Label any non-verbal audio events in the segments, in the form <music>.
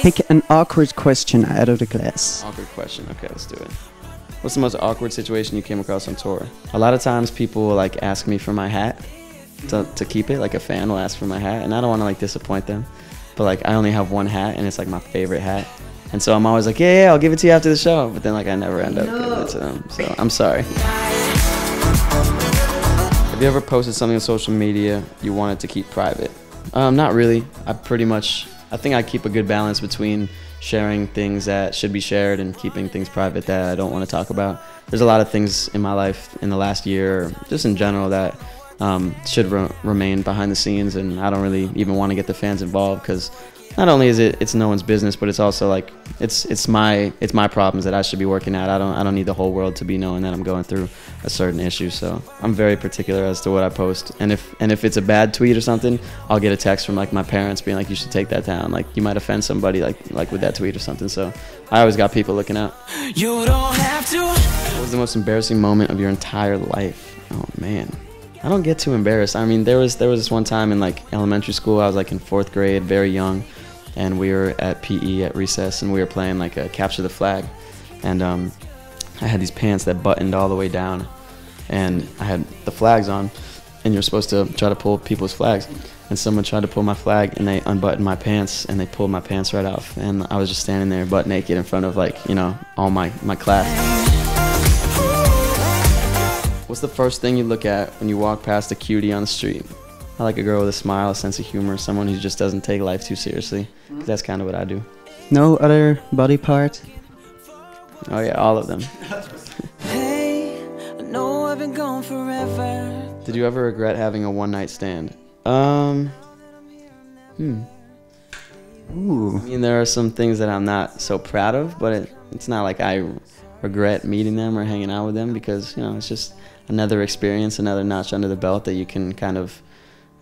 Pick an awkward question out of the class. Awkward question. Okay, let's do it. What's the most awkward situation you came across on tour? A lot of times people will like ask me for my hat to, to keep it. Like a fan will ask for my hat, and I don't want to like disappoint them. But like I only have one hat, and it's like my favorite hat. And so I'm always like, yeah, yeah, I'll give it to you after the show. But then like I never end up giving it to them. So I'm sorry. Have you ever posted something on social media you wanted to keep private? Um, not really. I pretty much, I think I keep a good balance between sharing things that should be shared and keeping things private that I don't want to talk about. There's a lot of things in my life in the last year, just in general, that um, should re- remain behind the scenes, and I don't really even want to get the fans involved because not only is it it's no one's business, but it's also like it's it's my it's my problems that I should be working at. I don't I don't need the whole world to be knowing that I'm going through a certain issue. So I'm very particular as to what I post. And if and if it's a bad tweet or something, I'll get a text from like my parents being like, you should take that down. Like you might offend somebody like like with that tweet or something. So I always got people looking out. You don't have to. What was the most embarrassing moment of your entire life? Oh man. I don't get too embarrassed. I mean, there was there was this one time in like elementary school. I was like in fourth grade, very young, and we were at PE at recess, and we were playing like a capture the flag, and um, I had these pants that buttoned all the way down, and I had the flags on, and you're supposed to try to pull people's flags, and someone tried to pull my flag, and they unbuttoned my pants, and they pulled my pants right off, and I was just standing there butt naked in front of like you know all my my class. What's the first thing you look at when you walk past a cutie on the street? I like a girl with a smile, a sense of humor, someone who just doesn't take life too seriously. 'Cause That's kind of what I do. No other body part? Oh yeah, all of them. <laughs> Hey, I know I've been gone forever. Did you ever regret having a one night stand? Um, hmm. Ooh. I mean, there are some things that I'm not so proud of, but it, it's not like I regret meeting them or hanging out with them because you know it's just another experience, another notch under the belt that you can kind of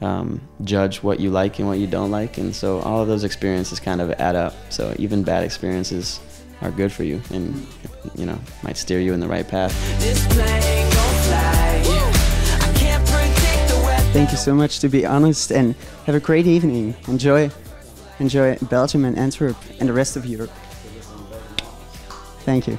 um, judge what you like and what you don't like. And so all of those experiences kind of add up. So even bad experiences are good for you and, you know, might steer you in the right path. Thank you so much, to be honest, and have a great evening. Enjoy, enjoy Belgium and Antwerp and the rest of Europe. Thank you.